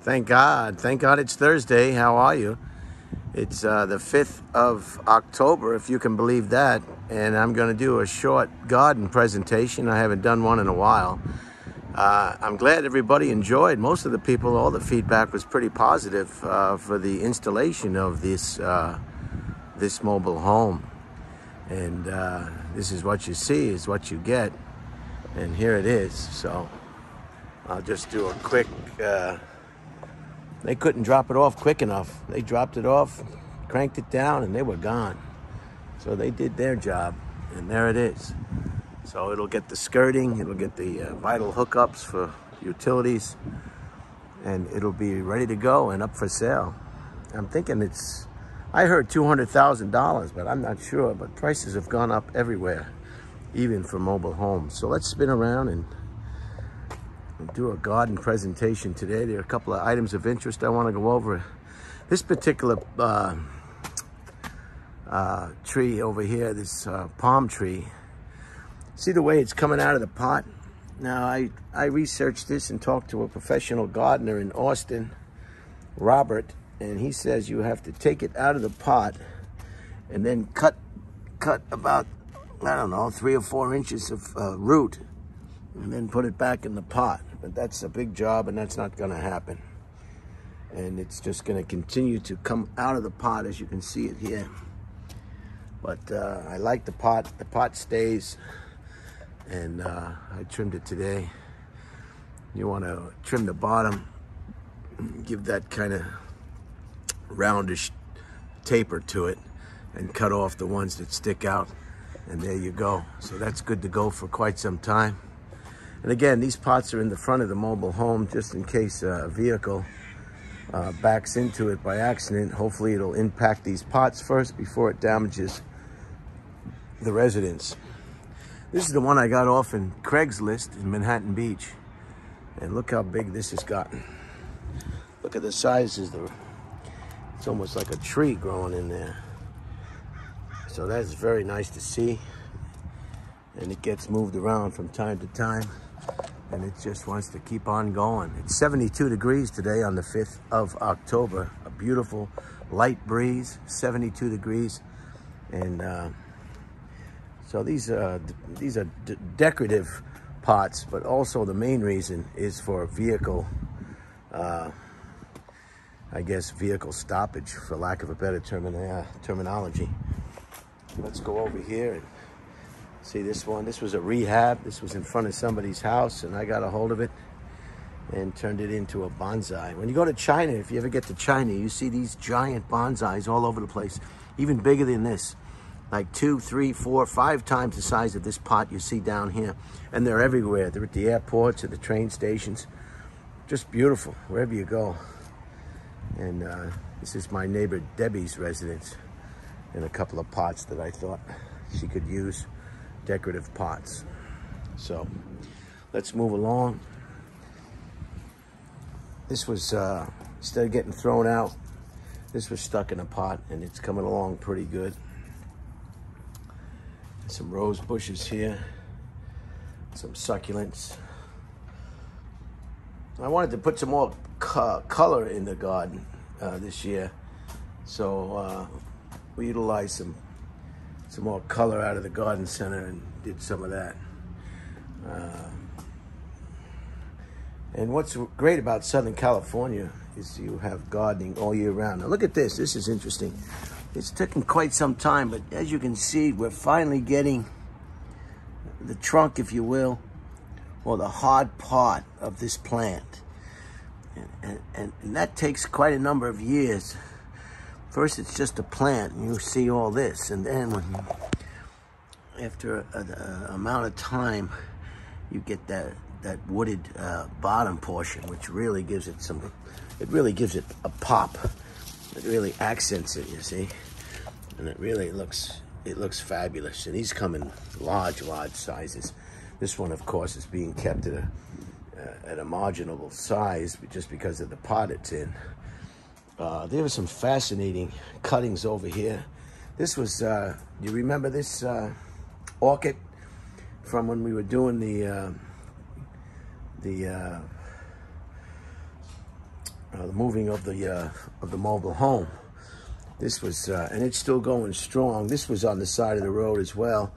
Thank God. Thank God it's Thursday. How are you? It's uh, the 5th of October, if you can believe that. And I'm going to do a short garden presentation. I haven't done one in a while. Uh, I'm glad everybody enjoyed. Most of the people, all the feedback was pretty positive uh, for the installation of this, uh, this mobile home. And uh, this is what you see is what you get. And here it is. So I'll just do a quick uh, they couldn't drop it off quick enough. They dropped it off, cranked it down, and they were gone. So they did their job, and there it is. So it'll get the skirting, it'll get the uh, vital hookups for utilities, and it'll be ready to go and up for sale. I'm thinking it's, I heard $200,000, but I'm not sure, but prices have gone up everywhere, even for mobile homes. So let's spin around and do a garden presentation today. There are a couple of items of interest I want to go over. This particular uh, uh, tree over here, this uh, palm tree, see the way it's coming out of the pot? Now, I, I researched this and talked to a professional gardener in Austin, Robert, and he says you have to take it out of the pot and then cut, cut about, I don't know, three or four inches of uh, root and then put it back in the pot. But that's a big job and that's not gonna happen. And it's just gonna continue to come out of the pot as you can see it here. But uh, I like the pot, the pot stays and uh, I trimmed it today. You wanna trim the bottom, give that kind of roundish taper to it and cut off the ones that stick out and there you go. So that's good to go for quite some time. And again, these pots are in the front of the mobile home just in case a vehicle uh, backs into it by accident. Hopefully it'll impact these pots first before it damages the residents. This is the one I got off in Craigslist in Manhattan Beach. And look how big this has gotten. Look at the sizes. The, it's almost like a tree growing in there. So that's very nice to see. And it gets moved around from time to time and it just wants to keep on going. It's 72 degrees today on the 5th of October. A beautiful light breeze, 72 degrees. And uh, so these, uh, these are decorative pots, but also the main reason is for vehicle, uh, I guess, vehicle stoppage, for lack of a better termina terminology. Let's go over here and See this one? This was a rehab. This was in front of somebody's house, and I got a hold of it and turned it into a bonsai. When you go to China, if you ever get to China, you see these giant bonsais all over the place, even bigger than this. Like two, three, four, five times the size of this pot you see down here. And they're everywhere. They're at the airports, at the train stations. Just beautiful, wherever you go. And uh, this is my neighbor Debbie's residence and a couple of pots that I thought she could use decorative pots. So let's move along. This was, uh, instead of getting thrown out, this was stuck in a pot and it's coming along pretty good. Some rose bushes here, some succulents. I wanted to put some more co color in the garden uh, this year. So uh, we utilized some some more color out of the garden center and did some of that. Uh, and what's great about Southern California is you have gardening all year round. Now look at this, this is interesting. It's taken quite some time, but as you can see, we're finally getting the trunk, if you will, or the hard part of this plant. And, and, and that takes quite a number of years First, it's just a plant, and you see all this, and then when after an amount of time, you get that that wooded uh, bottom portion, which really gives it some, it really gives it a pop. It really accents it, you see, and it really looks it looks fabulous. And these come in large, large sizes. This one, of course, is being kept at a uh, at a marginal size just because of the pot it's in. Uh, there were some fascinating cuttings over here. This was, uh, you remember this uh, orchid from when we were doing the, uh, the, uh, uh, the moving of the of the mobile home. This was, and it's still going strong. This was on the side of the road as well.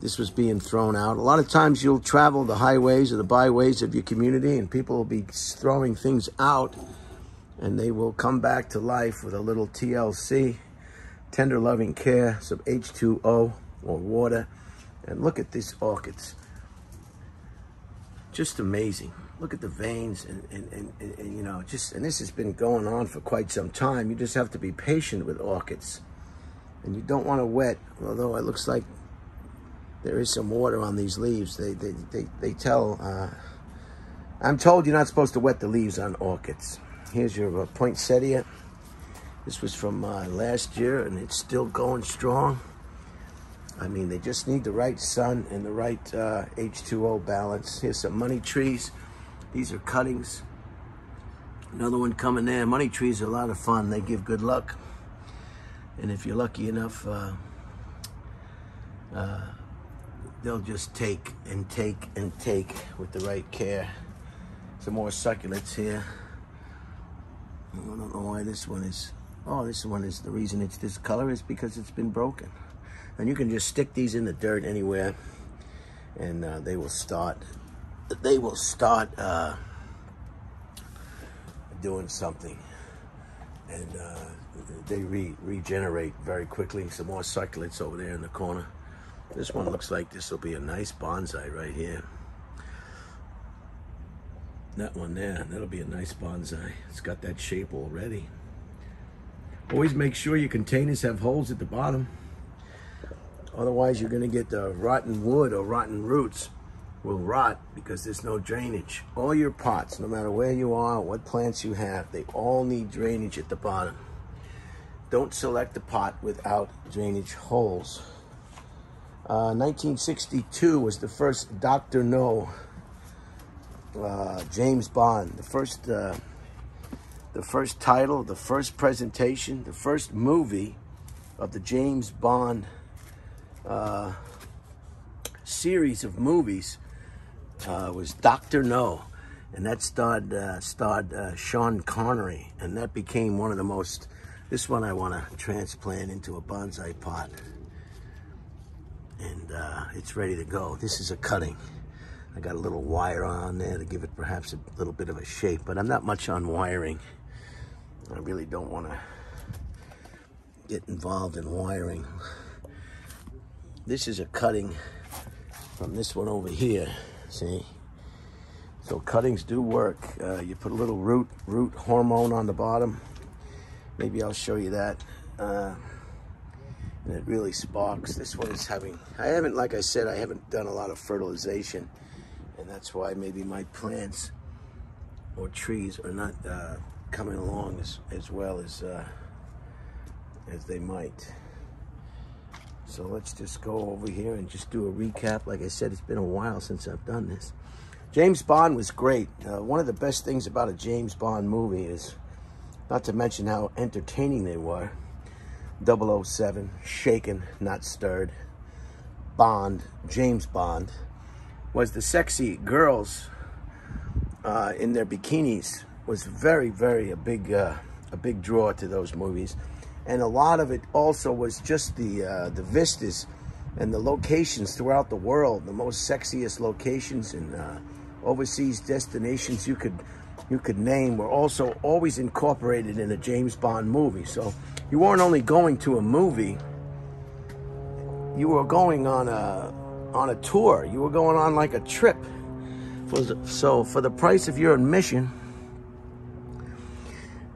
This was being thrown out. A lot of times you'll travel the highways or the byways of your community and people will be throwing things out and they will come back to life with a little TLC, tender loving care, some H2O or water. And look at these orchids. Just amazing look at the veins and, and, and, and, and, you know, just, and this has been going on for quite some time. You just have to be patient with orchids. And you don't want to wet, although it looks like there is some water on these leaves. They, they, they, they tell, uh, I'm told you're not supposed to wet the leaves on orchids. Here's your uh, poinsettia. This was from uh, last year and it's still going strong. I mean, they just need the right sun and the right uh, H2O balance. Here's some money trees. These are cuttings. Another one coming there. Money trees are a lot of fun. They give good luck. And if you're lucky enough, uh, uh, they'll just take and take and take with the right care. Some more succulents here. I don't know why this one is, oh, this one is, the reason it's this color is because it's been broken. And you can just stick these in the dirt anywhere and uh, they will start they will start uh, doing something and uh, they re regenerate very quickly. Some more succulents over there in the corner. This one looks like this will be a nice bonsai right here. That one there, that'll be a nice bonsai. It's got that shape already. Always make sure your containers have holes at the bottom. Otherwise, you're going to get the rotten wood or rotten roots will rot because there's no drainage. All your pots, no matter where you are, what plants you have, they all need drainage at the bottom. Don't select a pot without drainage holes. Uh, 1962 was the first Dr. No uh, James Bond, the first, uh, the first title, the first presentation, the first movie of the James Bond uh, series of movies uh, was Doctor No, and that starred uh, starred uh, Sean Connery, and that became one of the most. This one I want to transplant into a bonsai pot, and it's ready to go. This is a cutting. I got a little wire on there to give it perhaps a little bit of a shape, but I'm not much on wiring. I really don't want to get involved in wiring. This is a cutting from this one over here. See? So cuttings do work. Uh, you put a little root root hormone on the bottom. Maybe I'll show you that. Uh, and it really sparks. This one is having, I haven't, like I said, I haven't done a lot of fertilization. And that's why maybe my plants or trees are not uh, coming along as, as well as, uh, as they might. So let's just go over here and just do a recap. Like I said, it's been a while since I've done this. James Bond was great. Uh, one of the best things about a James Bond movie is, not to mention how entertaining they were, 007, shaken, not stirred, Bond, James Bond, was the sexy girls uh, in their bikinis was very, very a big, uh, a big draw to those movies and a lot of it also was just the uh, the vistas and the locations throughout the world, the most sexiest locations and uh, overseas destinations you could you could name were also always incorporated in a James Bond movie. So you weren't only going to a movie, you were going on a on a tour. You were going on like a trip. So for the price of your admission,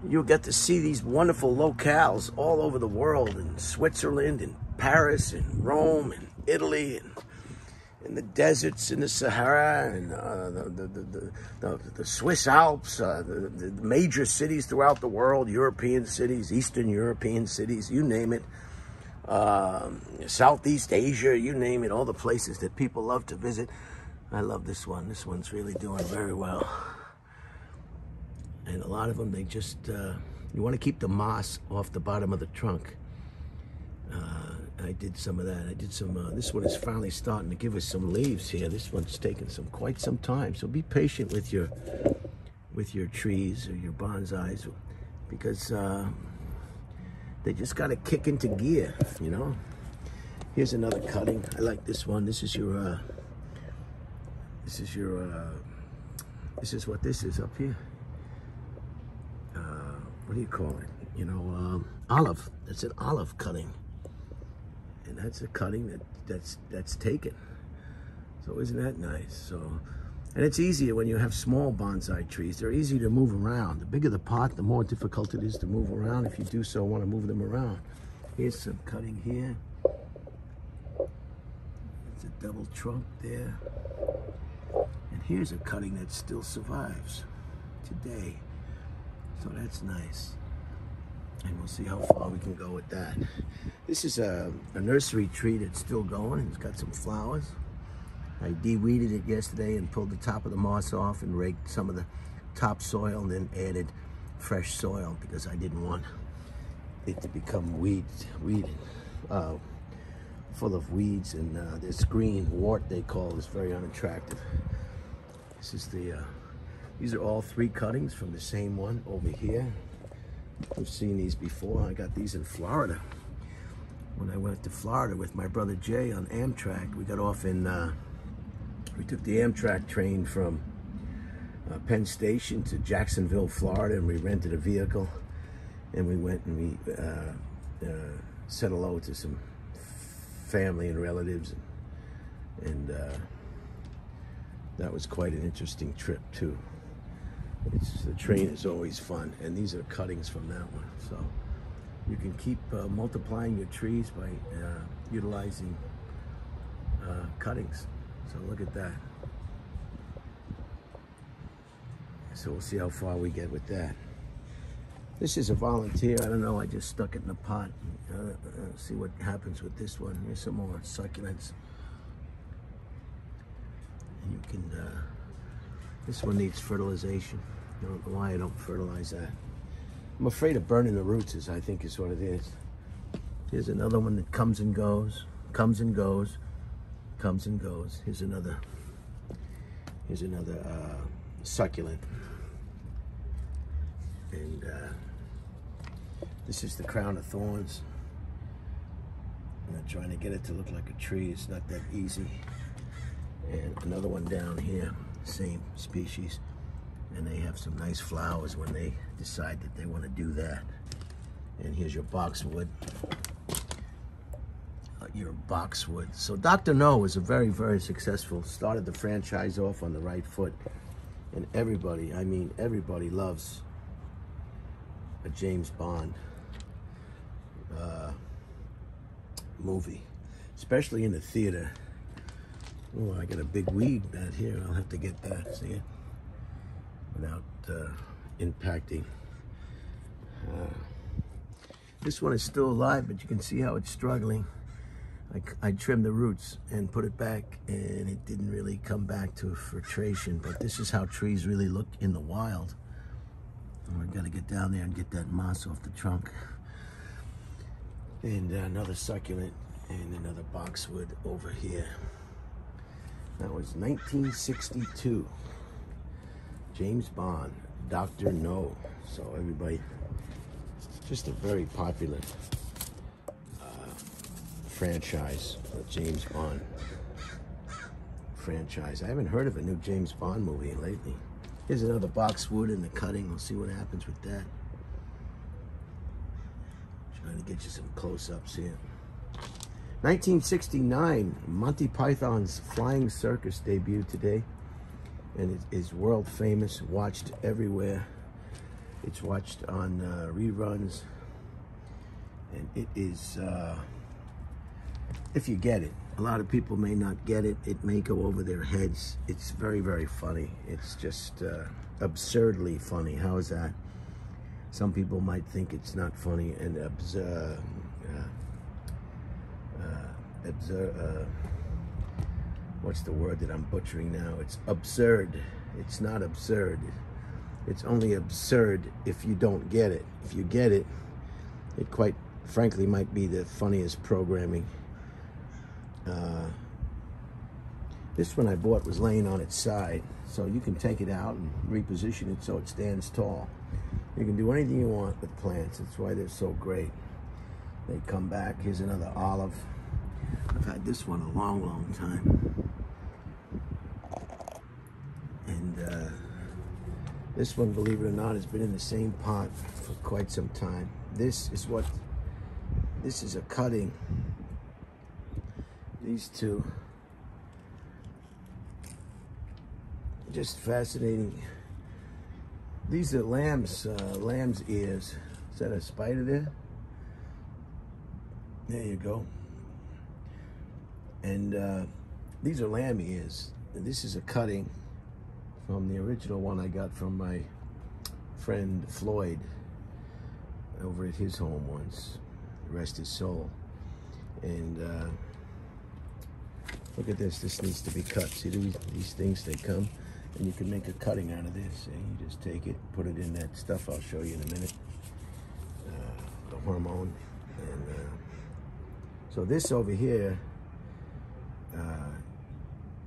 you'll get to see these wonderful locales all over the world in Switzerland and Paris and Rome and Italy and in the deserts in the Sahara and uh, the, the, the, the, Swiss Alps, uh, the major cities throughout the world, European cities, Eastern European cities, you name it. Um, Southeast Asia, you name it, all the places that people love to visit. I love this one. This one's really doing very well. And a lot of them they just uh, you want to keep the moss off the bottom of the trunk. Uh, I did some of that. I did some uh, this one is finally starting to give us some leaves here. This one's taken some quite some time. So be patient with your with your trees or your bonsais because uh, they just got to kick into gear, you know. Here's another cutting. I like this one. This is your, uh, this is your, uh, this is what this is up here. Uh, what do you call it? You know, um, olive. That's an olive cutting. And that's a cutting that that's that's taken. So isn't that nice? So, and it's easier when you have small bonsai trees. They're easy to move around. The bigger the pot, the more difficult it is to move around. If you do so, want to move them around. Here's some cutting here. It's a double trunk there. And here's a cutting that still survives today. So that's nice. And we'll see how far we can go with that. This is a, a nursery tree that's still going. It's got some flowers. I de-weeded it yesterday and pulled the top of the moss off and raked some of the topsoil and then added fresh soil because I didn't want it to become weed, weed, uh, full of weeds and uh, this green wart they call is very unattractive. This is the, uh, these are all three cuttings from the same one over here. I've seen these before. I got these in Florida. When I went to Florida with my brother Jay on Amtrak, we got off in uh, we took the Amtrak train from uh, Penn Station to Jacksonville, Florida, and we rented a vehicle. And we went and we uh, uh, said hello to some family and relatives. And, and uh, that was quite an interesting trip, too. It's, the train is always fun. And these are cuttings from that one. So you can keep uh, multiplying your trees by uh, utilizing cuttings. So look at that. So we'll see how far we get with that. This is a volunteer. I don't know. I just stuck it in the pot. Uh, uh, see what happens with this one. Here's some more succulents. And you can, uh, this one needs fertilization. I don't know why I don't fertilize that. I'm afraid of burning the roots is I think is what it is. Here's another one that comes and goes, comes and goes comes and goes. Here's another, here's another uh, succulent. And uh, this is the crown of thorns. I'm not trying to get it to look like a tree. It's not that easy. And another one down here, same species. And they have some nice flowers when they decide that they want to do that. And here's your boxwood your boxwood. So Dr. No was a very, very successful, started the franchise off on the right foot. And everybody, I mean, everybody loves a James Bond uh, movie, especially in the theater. Oh, I got a big weed out here. I'll have to get that, see it? Without uh, impacting. Uh, this one is still alive, but you can see how it's struggling. I, I trimmed the roots and put it back and it didn't really come back to filtration. But this is how trees really look in the wild. And we're gonna get down there and get that moss off the trunk. And another succulent and another boxwood over here. That was 1962. James Bond, Dr. No. So everybody, just a very popular franchise, James Bond franchise. I haven't heard of a new James Bond movie lately. Here's another boxwood in the cutting. We'll see what happens with that. Trying to get you some close-ups here. 1969, Monty Python's Flying Circus debuted today. And it is world famous, watched everywhere. It's watched on uh, reruns. And it is... Uh, if you get it. A lot of people may not get it. It may go over their heads. It's very, very funny. It's just uh, absurdly funny. How is that? Some people might think it's not funny and absurd. Uh, uh, absurd. Uh, what's the word that I'm butchering now? It's absurd. It's not absurd. It's only absurd if you don't get it. If you get it, it quite frankly might be the funniest programming uh, This one I bought was laying on its side, so you can take it out and reposition it so it stands tall. You can do anything you want with plants. That's why they're so great. They come back. Here's another olive. I've had this one a long, long time. And uh, this one, believe it or not, has been in the same pot for quite some time. This is what, this is a cutting. These two. Just fascinating. These are lamb's, uh, lamb's ears. Is that a spider there? There you go. And uh, these are lamb ears. And this is a cutting from the original one I got from my friend Floyd over at his home once. Rest his soul. And uh, look at this. This needs to be cut. See these, these things, they come. And you can make a cutting out of this. And you just take it, put it in that stuff I'll show you in a minute. Uh, the hormone. And uh, so this over here, uh,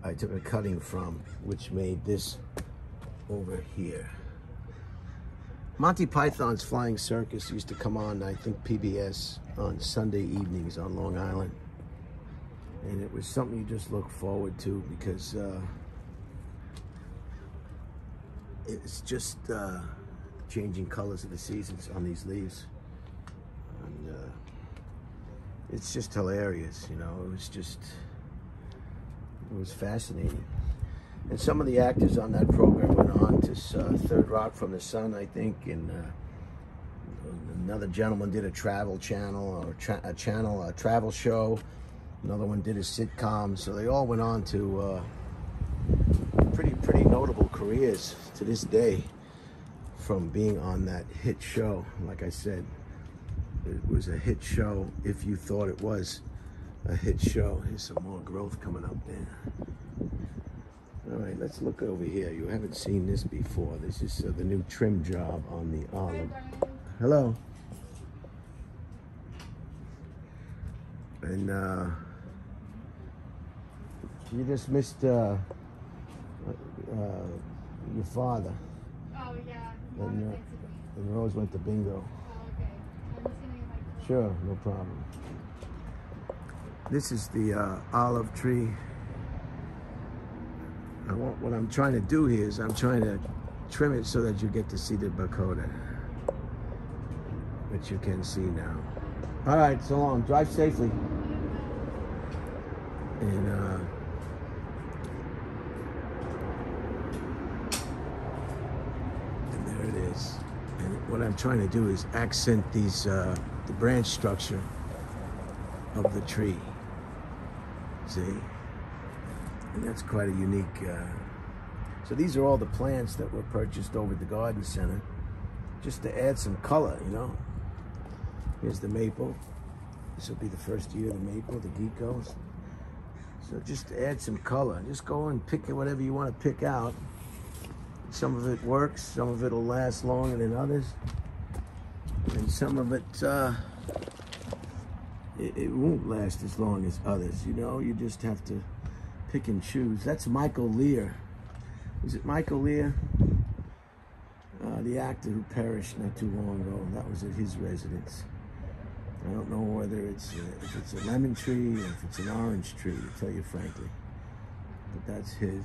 I took a cutting from, which made this over here. Monty Python's Flying Circus used to come on, I think, PBS on Sunday evenings on Long Island. And it was something you just look forward to because uh, it's just uh, changing colors of the seasons on these leaves. And uh, it's just hilarious, you know, it was just, it was fascinating. And some of the actors on that program went on to uh, Third Rock from the Sun, I think, and uh, another gentleman did a travel channel or tra a channel, a travel show. Another one did a sitcom. So they all went on to uh, pretty, pretty notable careers to this day from being on that hit show. Like I said, it was a hit show if you thought it was a hit show. Here's some more growth coming up there. All right, let's look over here. You haven't seen this before. This is uh, the new trim job on the olive. Hello. And uh, you just missed uh, uh, your father. Oh, yeah. And, uh, and Rose went to bingo. Oh, okay. Sure, no problem. This is the uh, olive tree want, what I'm trying to do here is I'm trying to trim it so that you get to see the Bakota, which you can see now. All right, so long. Drive safely. And uh, and there it is. And what I'm trying to do is accent these uh, the branch structure of the tree. See? And that's quite a unique. Uh, so these are all the plants that were purchased over at the garden center, just to add some color, you know. Here's the maple. This will be the first year of the maple, the geckos. So just add some color, just go and pick whatever you want to pick out. Some of it works, some of it will last longer than others, and some of it, uh, it, it won't last as long as others. You know, you just have to pick and choose. That's Michael Lear. Is it Michael Lear? Uh, the actor who perished not too long ago. That was at his residence. I don't know whether it's a, if it's a lemon tree or if it's an orange tree, to tell you frankly. But that's his.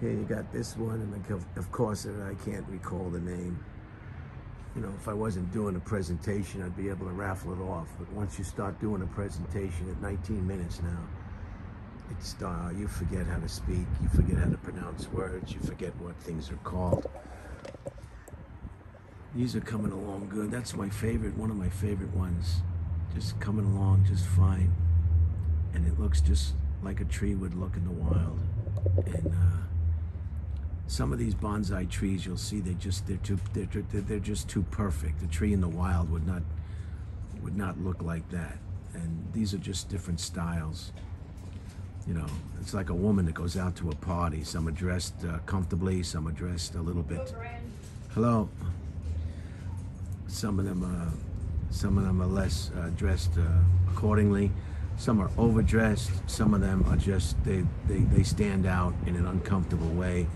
Here you got this one, and of course I can't recall the name. You know, if I wasn't doing a presentation, I'd be able to raffle it off. But once you start doing a presentation at 19 minutes now, it's uh, you forget how to speak, you forget how to pronounce words, you forget what things are called. These are coming along good. That's my favorite, one of my favorite ones. Just coming along just fine. And it looks just like a tree would look in the wild. And uh, some of these bonsai trees, you'll see they just they're too they're they're just too perfect. A tree in the wild would not would not look like that. And these are just different styles you know, it's like a woman that goes out to a party. Some are dressed uh, comfortably, some are dressed a little bit. Hello. Some of them, are, some of them are less uh, dressed uh, accordingly. Some are overdressed. Some of them are just they they, they stand out in an uncomfortable way,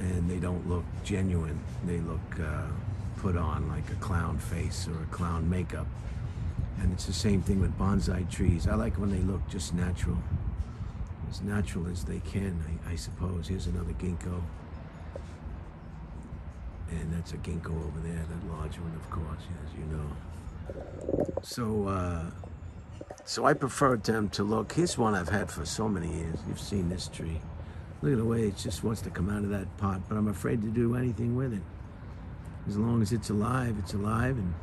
and they don't look genuine. They look uh, put on like a clown face or a clown makeup. And it's the same thing with bonsai trees. I like when they look just natural, as natural as they can, I, I suppose. Here's another ginkgo. And that's a ginkgo over there, that large one, of course, as you know. So, uh, so I prefer them to look. Here's one I've had for so many years. You've seen this tree. Look at the way it just wants to come out of that pot, but I'm afraid to do anything with it. As long as it's alive, it's alive, and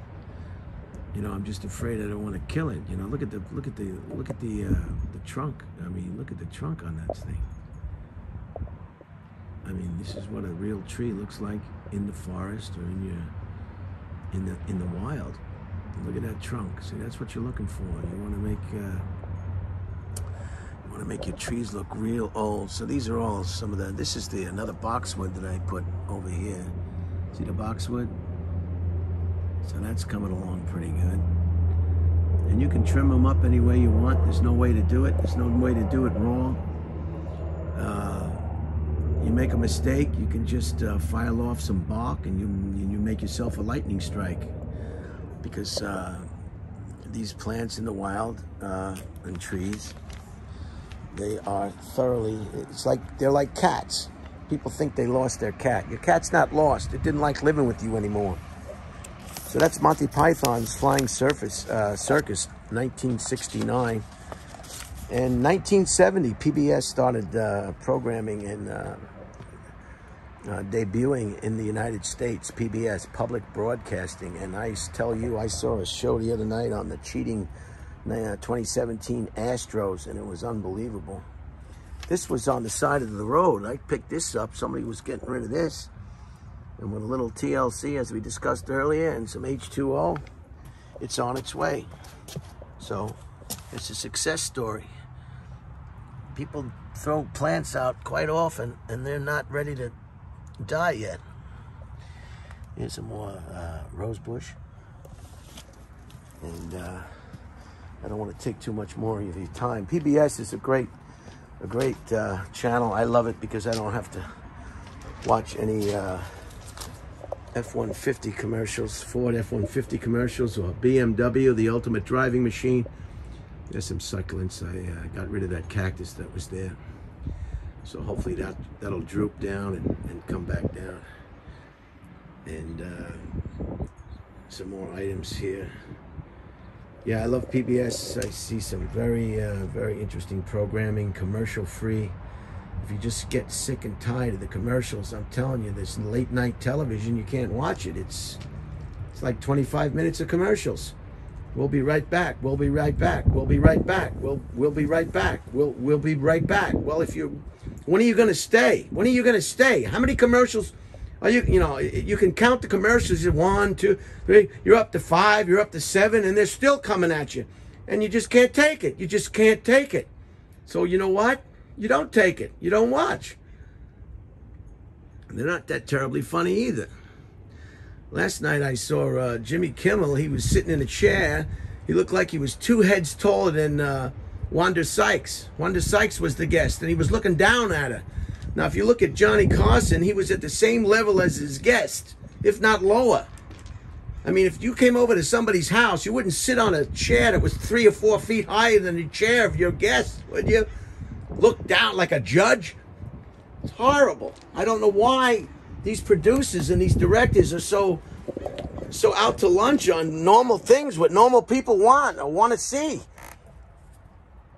you know, I'm just afraid I don't want to kill it. You know, look at the look at the look at the uh, the trunk. I mean, look at the trunk on that thing. I mean, this is what a real tree looks like in the forest or in your in the in the wild. Look at that trunk. See, that's what you're looking for. You want to make uh, want to make your trees look real old. So these are all some of the. This is the another boxwood that I put over here. See the boxwood? So that's coming along pretty good. And you can trim them up any way you want. There's no way to do it. There's no way to do it wrong. Uh, you make a mistake, you can just uh, file off some bark and you, you make yourself a lightning strike. Because uh, these plants in the wild uh, and trees, they are thoroughly, it's like, they're like cats. People think they lost their cat. Your cat's not lost. It didn't like living with you anymore. So that's Monty Python's Flying Surface uh, Circus, 1969. In 1970, PBS started uh, programming and uh, uh, debuting in the United States, PBS, Public Broadcasting. And I tell you, I saw a show the other night on the cheating 2017 Astros, and it was unbelievable. This was on the side of the road. I picked this up. Somebody was getting rid of this. And with a little TLC, as we discussed earlier, and some H2O, it's on its way. So it's a success story. People throw plants out quite often, and they're not ready to die yet. Here's some more uh, rose bush. And uh, I don't want to take too much more of your time. PBS is a great, a great uh, channel. I love it because I don't have to watch any uh, F-150 commercials, Ford F-150 commercials, or BMW, the ultimate driving machine. There's some succulents. I uh, got rid of that cactus that was there. So hopefully that, that'll droop down and, and come back down. And uh, some more items here. Yeah, I love PBS. I see some very, uh, very interesting programming, commercial free. If you just get sick and tired of the commercials, I'm telling you, this late night television, you can't watch it. It's, it's like 25 minutes of commercials. We'll be right back. We'll be right back. We'll be right back. We'll we'll be right back. We'll we'll be right back. Well, if you, when are you going to stay? When are you going to stay? How many commercials? You you know you can count the commercials. One, two, three. You're up to five. You're up to seven, and they're still coming at you, and you just can't take it. You just can't take it. So you know what? You don't take it. You don't watch. They're not that terribly funny either. Last night I saw uh, Jimmy Kimmel. He was sitting in a chair. He looked like he was two heads taller than uh, Wanda Sykes. Wanda Sykes was the guest, and he was looking down at her. Now, if you look at Johnny Carson, he was at the same level as his guest, if not lower. I mean, if you came over to somebody's house, you wouldn't sit on a chair that was three or four feet higher than the chair of your guest, would you? Look down like a judge? It's horrible. I don't know why these producers and these directors are so so out to lunch on normal things what normal people want or want to see.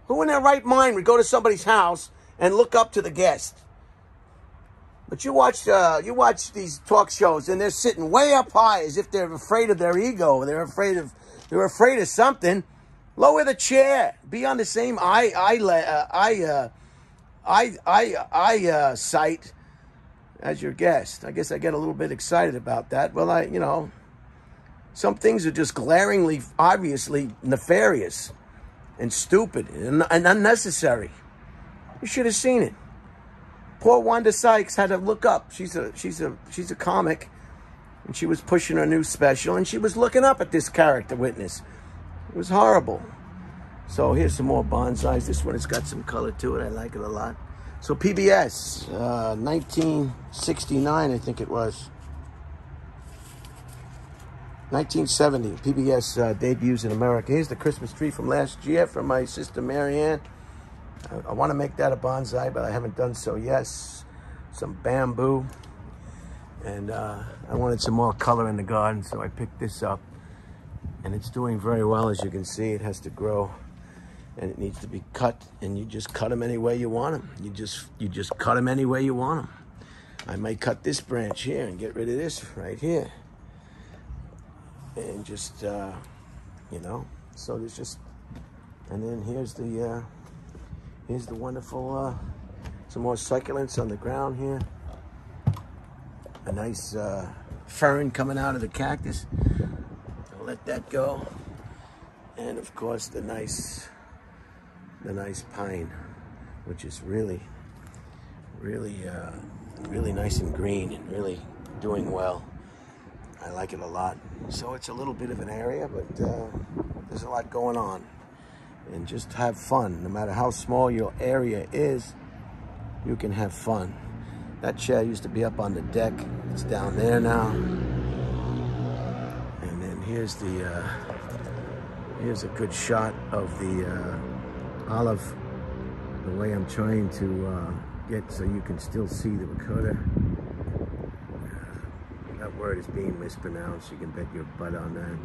Who in their right mind would go to somebody's house and look up to the guest? But you watch uh, you watch these talk shows and they're sitting way up high as if they're afraid of their ego. They're afraid of they're afraid of something. Lower the chair. Be on the same eye eye uh, eye uh, eye eye uh, site as your guest. I guess I get a little bit excited about that. Well, I, you know, some things are just glaringly, obviously nefarious and stupid and, and unnecessary. You should have seen it. Poor Wanda Sykes had to look up. She's a she's a she's a comic, and she was pushing her new special, and she was looking up at this character witness. It was horrible. So here's some more bonsais. This one has got some color to it. I like it a lot. So PBS, uh, 1969, I think it was. 1970, PBS uh, debuts in America. Here's the Christmas tree from last year from my sister Marianne. I, I want to make that a bonsai, but I haven't done so. Yes, some bamboo. And uh, I wanted some more color in the garden, so I picked this up. And it's doing very well, as you can see. It has to grow, and it needs to be cut. And you just cut them any way you want them. You just you just cut them any way you want them. I might cut this branch here and get rid of this right here and just uh, you know so there's just and then here's the uh, here's the wonderful uh, some more succulents on the ground here a nice uh, fern coming out of the cactus I'll let that go and of course the nice the nice pine which is really really uh, really nice and green and really doing well I like it a lot. So it's a little bit of an area, but uh, there's a lot going on. And just have fun. No matter how small your area is, you can have fun. That chair used to be up on the deck. It's down there now. And then here's the, uh, here's a good shot of the uh, olive, the way I'm trying to uh, get so you can still see the ricotta That word is being mispronounced. You can bet your butt on that.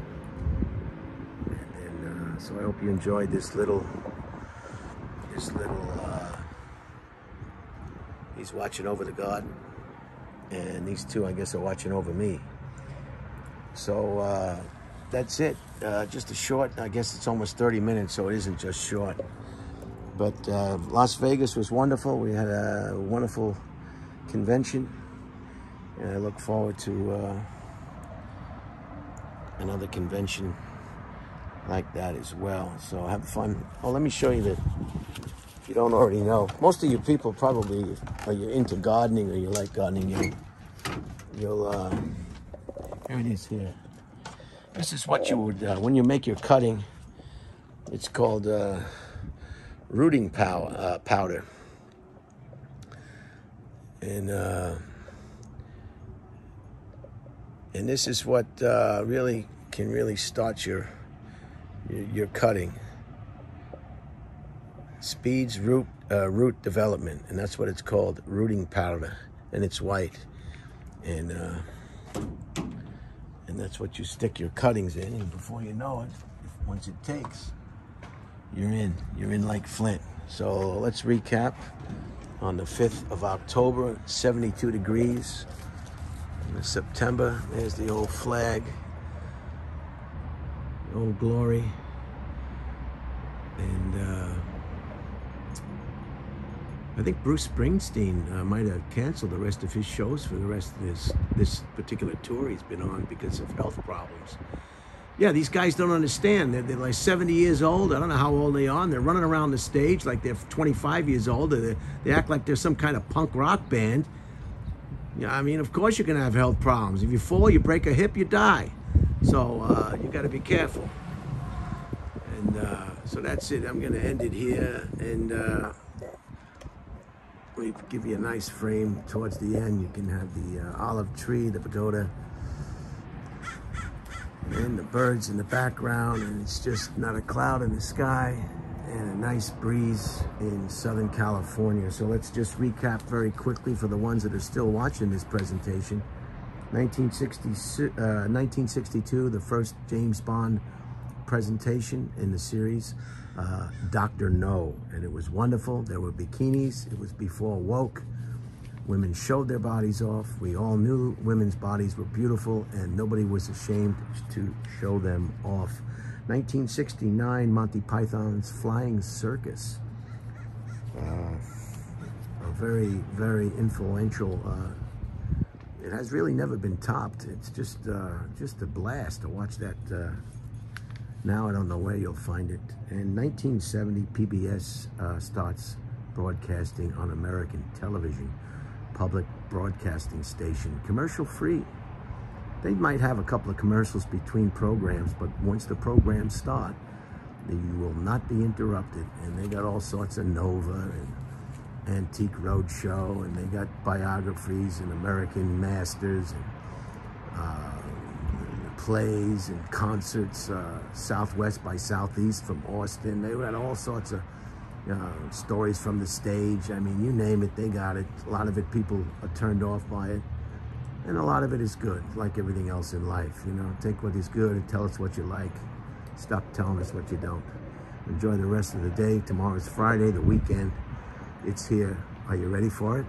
Uh, so I hope you enjoyed this little, this little, uh, he's watching over the garden. And these two, I guess, are watching over me. So uh, that's it. Uh, just a short, I guess it's almost 30 minutes, so it isn't just short. But uh, Las Vegas was wonderful. We had a wonderful convention and I look forward to another convention like that as well. So have fun. Oh, let me show you that. If you don't already know, most of you people probably are you into gardening or you like gardening. You, you'll uh, here it is here. This is what you would uh, when you make your cutting. It's called uh, rooting pow uh, powder, and uh, and this is what uh, really can really start your, your, your cutting. Speeds root uh, root development, and that's what it's called, rooting powder, and it's white, and uh, and that's what you stick your cuttings in, and before you know it, once it takes, you're in, you're in like Flint. So let's recap. On the 5th of October, 72 degrees, In September. There's the old flag. Old Glory. And uh, I think Bruce Springsteen uh, might have canceled the rest of his shows for the rest of this this particular tour he's been on because of health problems. Yeah, these guys don't understand. They're, they're like 70 years old. I don't know how old they are. And they're running around the stage like they're 25 years old. They, they act like they're some kind of punk rock band. Yeah, I mean, of course you're going to have health problems. If you fall, you break a hip, you die. So uh, you got to be careful. And uh, so that's it. I'm going to end it here. And uh, we give you a nice frame towards the end. You can have the uh, olive tree, the pagoda, and the birds in the background. And it's just not a cloud in the sky and a nice breeze in Southern California. So let's just recap very quickly for the ones that are still watching this presentation. 1960, uh, 1962, the first James Bond presentation in the series, uh, Dr. No, and it was wonderful. There were bikinis. It was before woke. Women showed their bodies off. We all knew women's bodies were beautiful and nobody was ashamed to show them off. 1969, Monty Python's Flying Circus. Uh, a very, very influential. Uh, it has really never been topped. It's just, uh, just a blast to watch that. Uh, now I don't know where you'll find it. In 1970, PBS uh, starts broadcasting on American television, public broadcasting station, commercial free. They might have a couple of commercials between programs, but once the programs start, You will not be interrupted. And they got all sorts of Nova and Antique Roadshow, and they got biographies and American Masters and uh, plays and concerts, uh, Southwest by Southeast from Austin. They had all sorts of uh, stories from the stage. I mean, you name it, they got it. A lot of it, people are turned off by it. And a lot of it is good, like everything else in life. You know, take what is good and tell us what you like. Stop telling us what you don't. Enjoy the rest of the day. Tomorrow's Friday, the weekend. It's here. Are you ready for it?